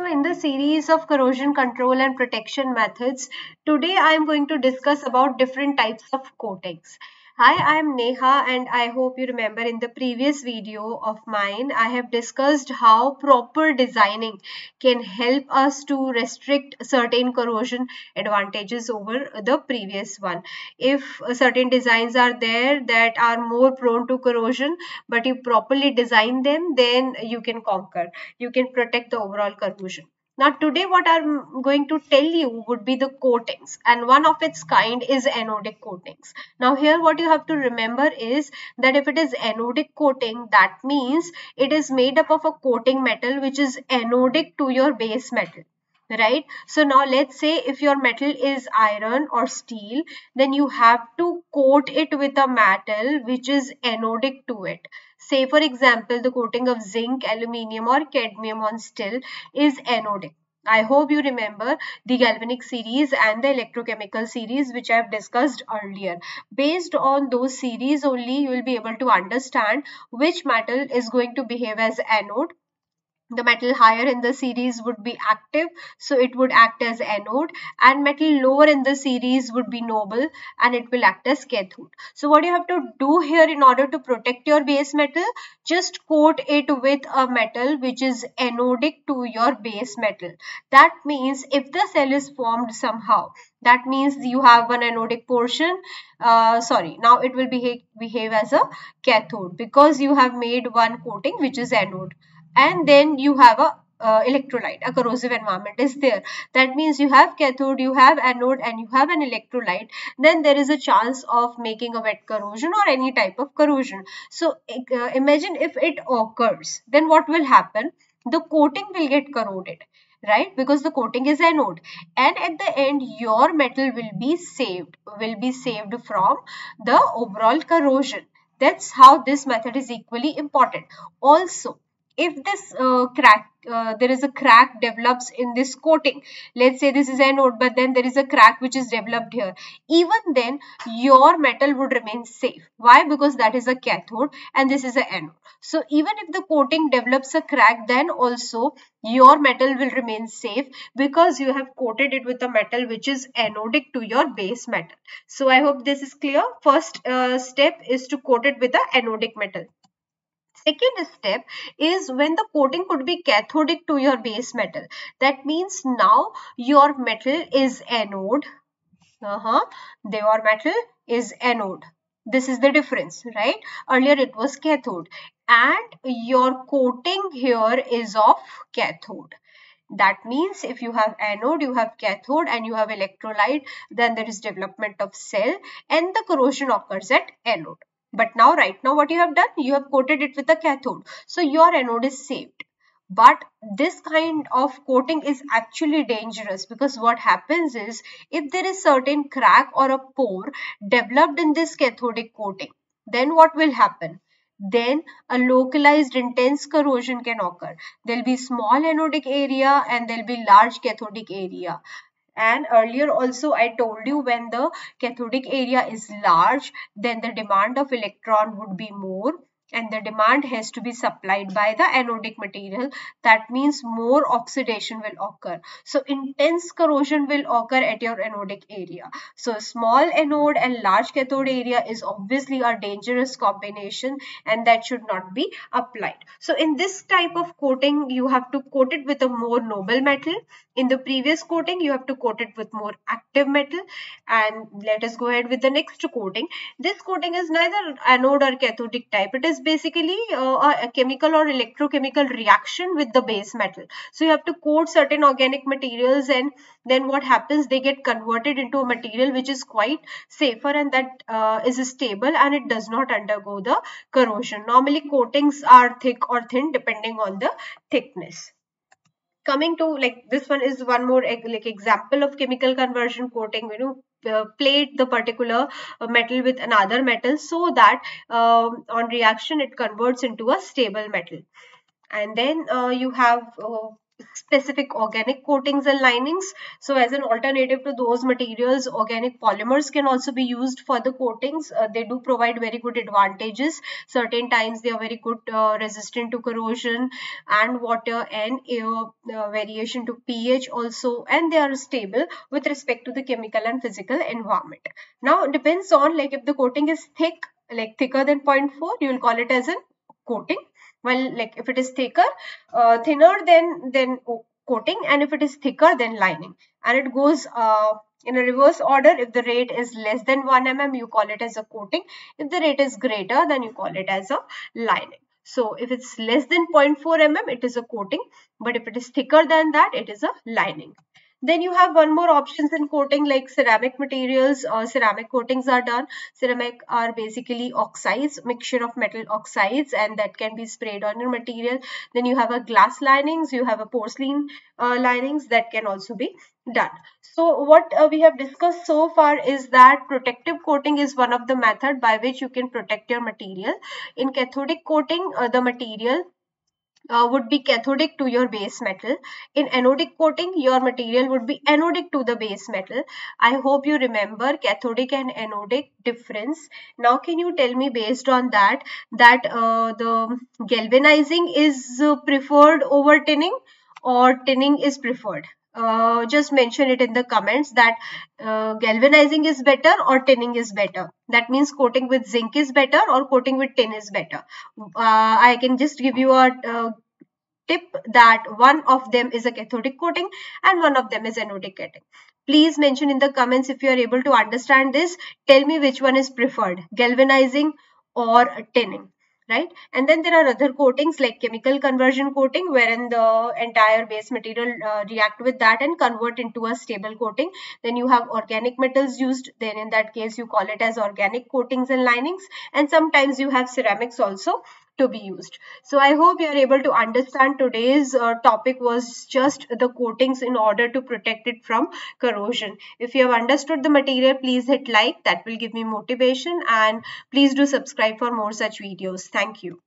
So in the series of corrosion control and protection methods, today I am going to discuss about different types of coatings. Hi, I am Neha and I hope you remember in the previous video of mine, I have discussed how proper designing can help us to restrict certain corrosion advantages over the previous one. If certain designs are there that are more prone to corrosion, but you properly design them, then you can conquer. You can protect the overall corrosion. Now today what I'm going to tell you would be the coatings and one of its kind is anodic coatings. Now here what you have to remember is that if it is anodic coating that means it is made up of a coating metal which is anodic to your base metal right so now let's say if your metal is iron or steel then you have to coat it with a metal which is anodic to it Say for example, the coating of zinc, aluminium or cadmium on steel is anodic. I hope you remember the galvanic series and the electrochemical series which I have discussed earlier. Based on those series only you will be able to understand which metal is going to behave as anode the metal higher in the series would be active so it would act as anode and metal lower in the series would be noble and it will act as cathode. So what you have to do here in order to protect your base metal just coat it with a metal which is anodic to your base metal. That means if the cell is formed somehow that means you have one anodic portion uh, sorry now it will behave behave as a cathode because you have made one coating which is anode and then you have a uh, electrolyte a corrosive environment is there. That means you have cathode you have anode and you have an electrolyte. Then there is a chance of making a wet corrosion or any type of corrosion. So uh, imagine if it occurs then what will happen? The coating will get corroded right? Because the coating is anode. And at the end your metal will be saved will be saved from the overall corrosion. That's how this method is equally important. Also if this uh, crack uh, there is a crack develops in this coating let's say this is anode but then there is a crack which is developed here. Even then your metal would remain safe. Why? Because that is a cathode and this is an anode. So even if the coating develops a crack then also your metal will remain safe because you have coated it with a metal which is anodic to your base metal. So i hope this is clear. First uh, step is to coat it with a anodic metal Second step is when the coating could be cathodic to your base metal. That means now your metal is anode. Uh-huh. Your metal is anode. This is the difference, right? Earlier it was cathode. And your coating here is of cathode. That means if you have anode, you have cathode and you have electrolyte, then there is development of cell and the corrosion occurs at anode. But now, right now, what you have done, you have coated it with a cathode. So your anode is saved. But this kind of coating is actually dangerous because what happens is if there is certain crack or a pore developed in this cathodic coating, then what will happen? then a localized intense corrosion can occur. There will be small anodic area and there will be large cathodic area and earlier also I told you when the cathodic area is large then the demand of electron would be more and the demand has to be supplied by the anodic material. That means more oxidation will occur. So intense corrosion will occur at your anodic area. So small anode and large cathode area is obviously a dangerous combination and that should not be applied. So in this type of coating you have to coat it with a more noble metal. In the previous coating you have to coat it with more active metal. And let us go ahead with the next coating. This coating is neither anode or cathodic type. It is basically uh, a chemical or electrochemical reaction with the base metal. So you have to coat certain organic materials and then what happens they get converted into a material which is quite safer and that uh, is stable and it does not undergo the corrosion. Normally coatings are thick or thin depending on the thickness coming to like this one is one more like example of chemical conversion coating you know uh, plate the particular uh, metal with another metal so that uh, on reaction it converts into a stable metal. And then you have specific organic coatings and linings. So as an alternative to those materials, organic polymers can also be used for the coatings. Uh, they do provide very good advantages. Certain times they are very good uh, resistant to corrosion and water and air uh, variation to pH also and they are stable with respect to the chemical and physical environment. Now depends on like if the coating is thick like thicker than 0.4 you will call it as a coating well like if it is thicker uh, thinner than then coating and if it is thicker than lining. And it goes uh, in a reverse order if the rate is less than 1 mm you call it as a coating. If the rate is greater then you call it as a lining. So if it's less than 0.4 mm it is a coating. But if it is thicker than that it is a lining then you have one more options in coating like ceramic materials or ceramic coatings are done. Ceramic are basically oxides, mixture of metal oxides and that can be sprayed on your material. Then you have a glass linings, you have a porcelain uh, linings that can also be done. So what uh, we have discussed so far is that protective coating is one of the method by which you can protect your material. In cathodic coating, uh, the material uh, would be cathodic to your base metal. In anodic coating, your material would be anodic to the base metal. I hope you remember cathodic and anodic difference. Now, can you tell me based on that, that uh, the galvanizing is uh, preferred over tinning or tinning is preferred? Uh, just mention it in the comments that uh, galvanizing is better or tinning is better. That means coating with zinc is better or coating with tin is better. Uh, I can just give you a tip that one of them is a cathodic coating and one of them is anodic coating. Please mention in the comments if you are able to understand this. Tell me which one is preferred, galvanizing or tinning right? And then there are other coatings like chemical conversion coating wherein the entire base material uh, react with that and convert into a stable coating. Then you have organic metals used. Then in that case you call it as organic coatings and linings. And sometimes you have ceramics also to be used. So I hope you are able to understand today's uh, topic was just the coatings in order to protect it from corrosion. If you have understood the material, please hit like. That will give me motivation and please do subscribe for more such videos. Thank you.